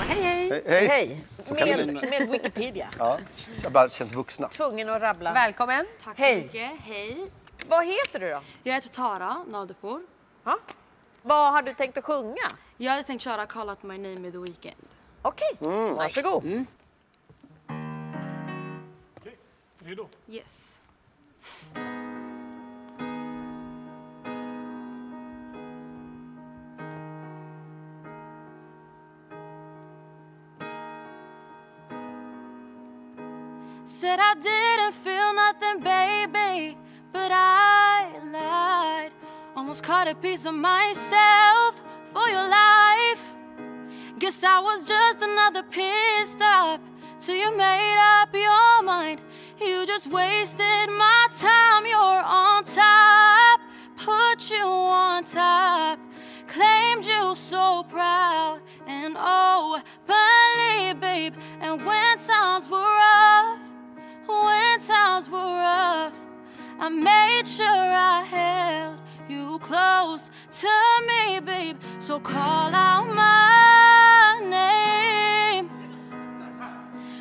Hej. Hej. Hej. Så kan det Med, med Wikipedia. Ja, jag har bara känt vuxna. Tvungen att rabbla. Välkommen. Tack så Hej. mycket. Hej. Vad heter du då? Jag heter Tara Nadepor. Ja? Vad har du tänkt att sjunga? Jag hade tänkt köra Call Out My Name med The Weeknd. Okej, varsågod. Redo? Yes. Said I didn't feel nothing, baby, but I lied. Almost caught a piece of myself for your life. Guess I was just another pit stop till you made up your mind. You just wasted my time. You're on top, put you on top, claimed you so proud and oh, openly, babe. Times were rough, I made sure I held you close to me, babe. So call out my name.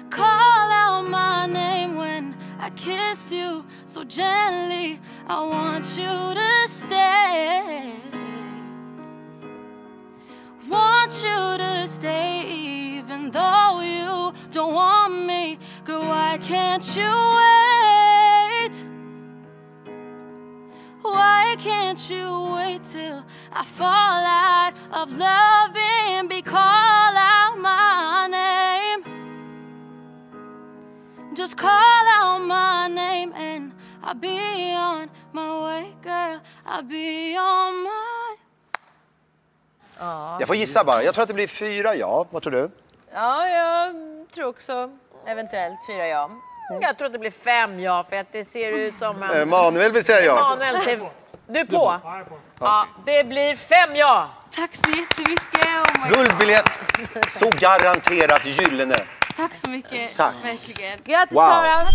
Call out my name when I kiss you so gently. I want you to stay. Want you to stay even though you don't want me. Girl, why can't you wait? Can't you wait till I fall out of loving? Be call out my name. Just call out my name and I'll be on my way, girl. I'll be on my Jag får gissa bara. Jag tror att det blir fyra ja. Vad tror du? Ja, jag tror också eventuellt fyra ja. Jag tror att det blir fem ja, för att det ser ut som en... Emanuel vill säga ja. Manuel ser... Du är på? Ja, det blir fem ja. Tack så jättemycket. Oh. Guldbiljett. Så garanterat gyllene. Tack så mycket. Tack. Verkligen. Grattis Wow. Tara!